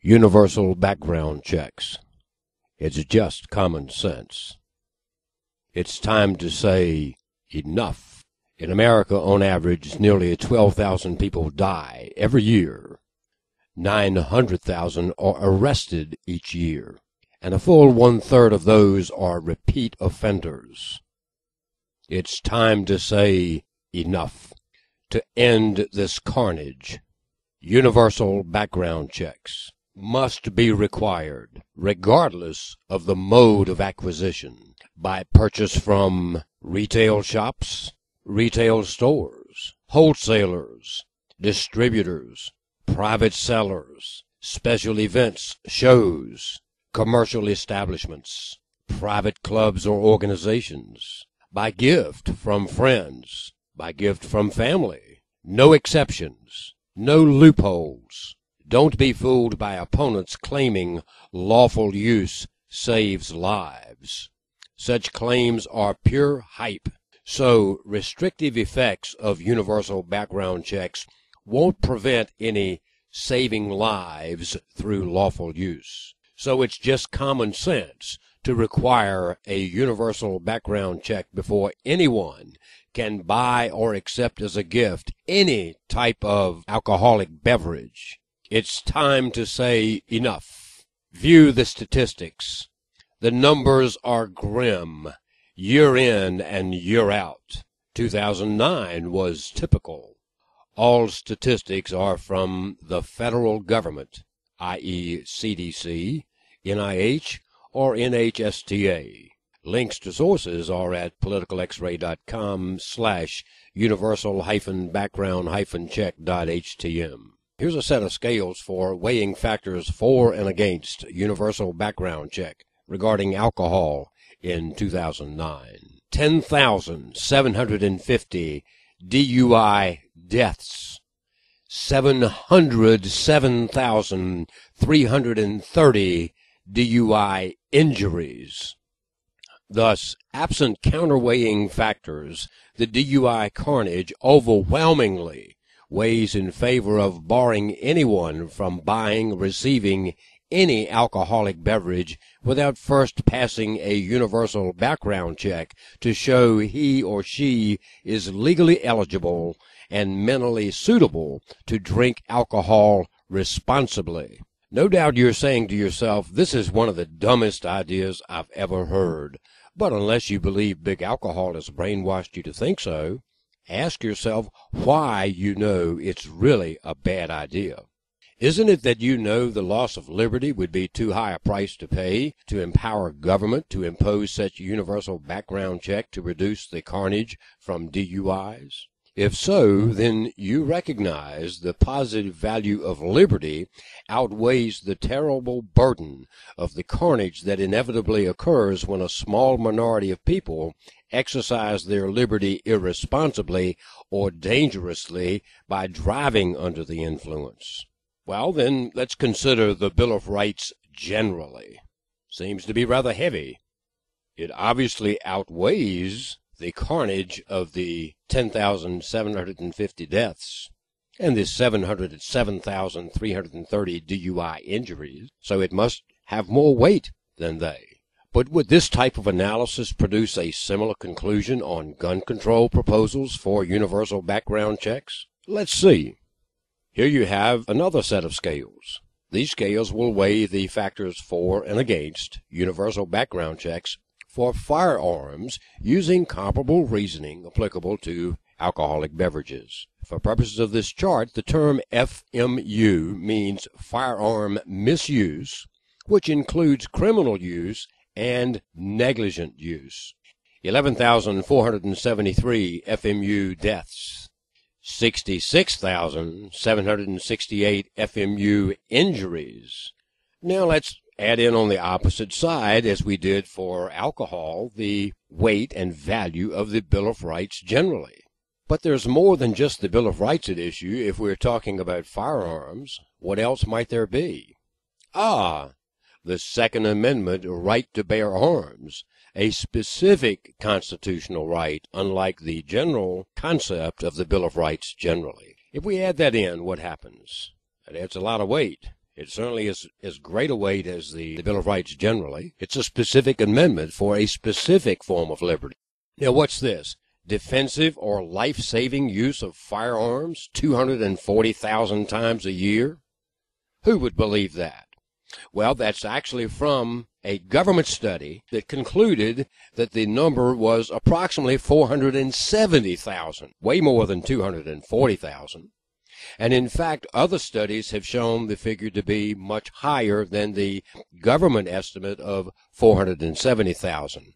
Universal background checks. It's just common sense. It's time to say enough. In America, on average, nearly 12,000 people die every year. 900,000 are arrested each year, and a full one third of those are repeat offenders. It's time to say enough, to end this carnage. Universal background checks must be required, regardless of the mode of acquisition, by purchase from retail shops, retail stores, wholesalers, distributors, private sellers, special events, shows, commercial establishments, private clubs or organizations, by gift from friends, by gift from family. No exceptions, no loopholes. Don't be fooled by opponents claiming lawful use saves lives. Such claims are pure hype. So restrictive effects of universal background checks won't prevent any saving lives through lawful use. So it's just common sense to require a universal background check before anyone can buy or accept as a gift any type of alcoholic beverage. It's time to say enough. View the statistics. The numbers are grim, year in and year out. 2009 was typical. All statistics are from the federal government, i.e., CDC, NIH, or NHSTA. Links to sources are at politicalxray.com slash universal Here's a set of scales for weighing factors for and against universal background check regarding alcohol in 2009. 10,750 DUI deaths. 707,330 DUI injuries. Thus, absent counterweighing factors, the DUI carnage overwhelmingly weighs in favor of barring anyone from buying, receiving any alcoholic beverage without first passing a universal background check to show he or she is legally eligible and mentally suitable to drink alcohol responsibly. No doubt you're saying to yourself, this is one of the dumbest ideas I've ever heard. But unless you believe big alcohol has brainwashed you to think so, ask yourself why you know it's really a bad idea. Isn't it that you know the loss of liberty would be too high a price to pay to empower government to impose such universal background check to reduce the carnage from DUIs? If so, mm-hmm. then you recognize the positive value of liberty outweighs the terrible burden of the carnage that inevitably occurs when a small minority of people exercise their liberty irresponsibly or dangerously by driving under the influence. Well, then, let's consider the Bill of Rights generally. Seems to be rather heavy. It obviously outweighs the carnage of the 10,750 deaths and the 707,330 DUI injuries, so it must have more weight than they. But would this type of analysis produce a similar conclusion on gun control proposals for universal background checks? Let's see. Here you have another set of scales. These scales will weigh the factors for and against universal background checks for firearms using comparable reasoning applicable to alcoholic beverages. For purposes of this chart, the term FMU means firearm misuse, which includes criminal use and negligent use. 11,473 FMU deaths. 66,768 FMU injuries. Now let's add in on the opposite side, as we did for alcohol, the weight and value of the Bill of Rights generally. But there's more than just the Bill of Rights at issue if we're talking about firearms. What else might there be? Ah, the Second Amendment right to bear arms, a specific constitutional right, unlike the general concept of the Bill of Rights generally. If we add that in, what happens? It adds a lot of weight. It certainly is as great a weight as the, the Bill of Rights generally. It's a specific amendment for a specific form of liberty. Now, what's this? Defensive or life saving use of firearms 240,000 times a year? Who would believe that? Well, that's actually from a government study that concluded that the number was approximately 470,000, way more than 240,000. And in fact, other studies have shown the figure to be much higher than the government estimate of 470,000.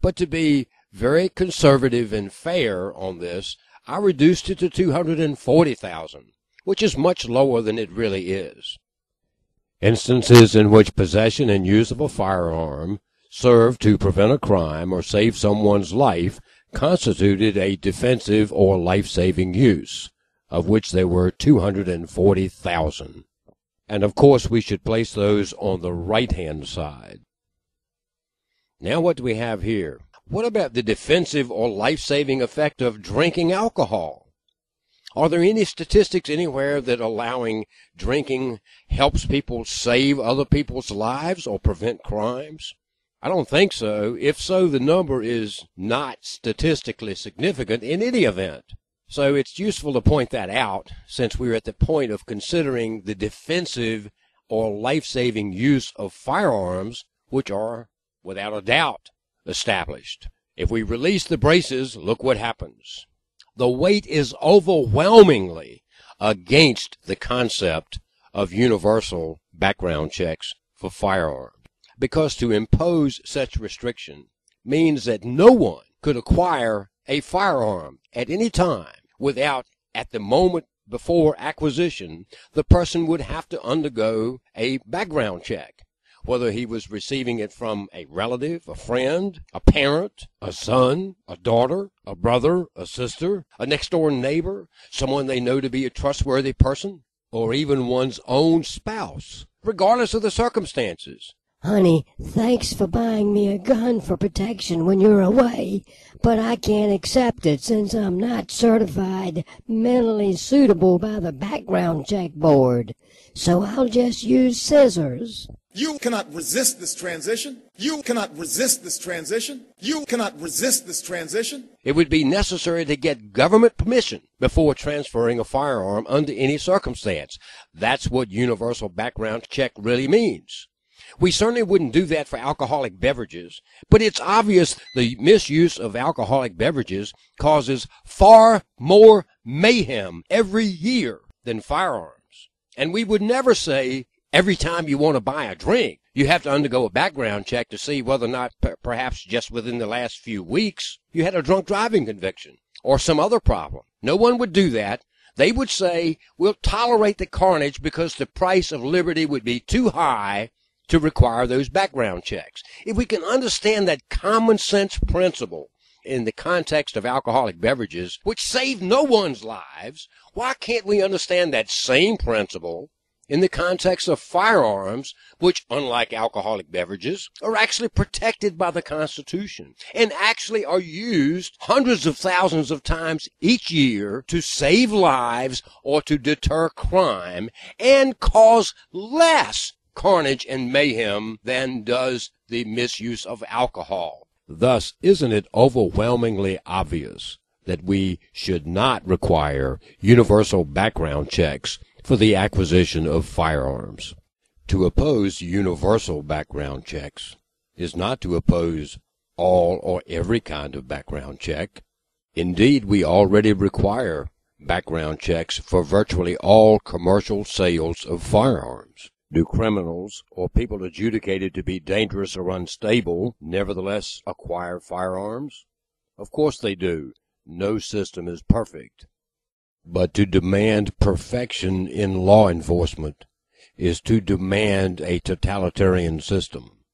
But to be very conservative and fair on this, I reduced it to 240,000, which is much lower than it really is. Instances in which possession and use of a firearm serve to prevent a crime or save someone's life constituted a defensive or life-saving use of which there were 240,000. And of course, we should place those on the right hand side. Now, what do we have here? What about the defensive or life saving effect of drinking alcohol? Are there any statistics anywhere that allowing drinking helps people save other people's lives or prevent crimes? I don't think so. If so, the number is not statistically significant in any event. So it's useful to point that out since we're at the point of considering the defensive or life saving use of firearms, which are, without a doubt, established. If we release the braces, look what happens. The weight is overwhelmingly against the concept of universal background checks for firearms. Because to impose such restriction means that no one could acquire a firearm at any time without, at the moment before acquisition, the person would have to undergo a background check. Whether he was receiving it from a relative, a friend, a parent, a son, a daughter, a brother, a sister, a next door neighbor, someone they know to be a trustworthy person, or even one's own spouse, regardless of the circumstances. Honey, thanks for buying me a gun for protection when you're away, but I can't accept it since I'm not certified mentally suitable by the background check board. So I'll just use scissors. You cannot resist this transition. You cannot resist this transition. You cannot resist this transition. It would be necessary to get government permission before transferring a firearm under any circumstance. That's what universal background check really means. We certainly wouldn't do that for alcoholic beverages, but it's obvious the misuse of alcoholic beverages causes far more mayhem every year than firearms. And we would never say every time you want to buy a drink, you have to undergo a background check to see whether or not perhaps just within the last few weeks you had a drunk driving conviction or some other problem. No one would do that. They would say, we'll tolerate the carnage because the price of liberty would be too high to require those background checks. If we can understand that common sense principle in the context of alcoholic beverages, which save no one's lives, why can't we understand that same principle in the context of firearms, which, unlike alcoholic beverages, are actually protected by the Constitution and actually are used hundreds of thousands of times each year to save lives or to deter crime and cause less carnage and mayhem than does the misuse of alcohol. Thus, isn't it overwhelmingly obvious that we should not require universal background checks for the acquisition of firearms? To oppose universal background checks is not to oppose all or every kind of background check. Indeed, we already require background checks for virtually all commercial sales of firearms. Do criminals or people adjudicated to be dangerous or unstable nevertheless acquire firearms? Of course they do. No system is perfect. But to demand perfection in law enforcement is to demand a totalitarian system.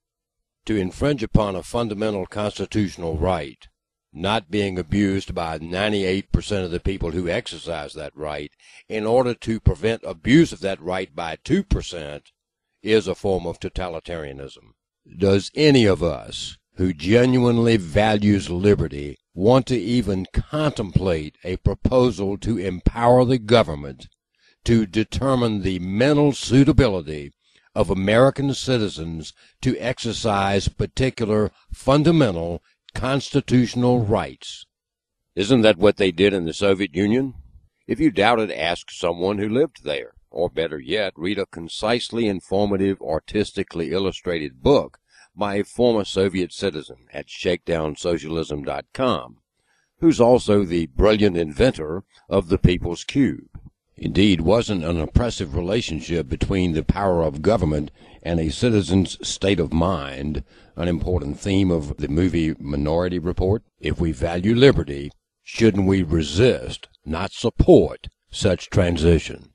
To infringe upon a fundamental constitutional right not being abused by 98% of the people who exercise that right in order to prevent abuse of that right by 2% is a form of totalitarianism. Does any of us who genuinely values liberty want to even contemplate a proposal to empower the government to determine the mental suitability of American citizens to exercise particular fundamental constitutional rights. Isn't that what they did in the Soviet Union? If you doubt it, ask someone who lived there. Or better yet, read a concisely informative, artistically illustrated book by a former Soviet citizen at shakedownsocialism.com, who's also the brilliant inventor of the People's Cube. Indeed, wasn't an oppressive relationship between the power of government and a citizen's state of mind an important theme of the movie Minority Report? If we value liberty, shouldn't we resist, not support, such transition?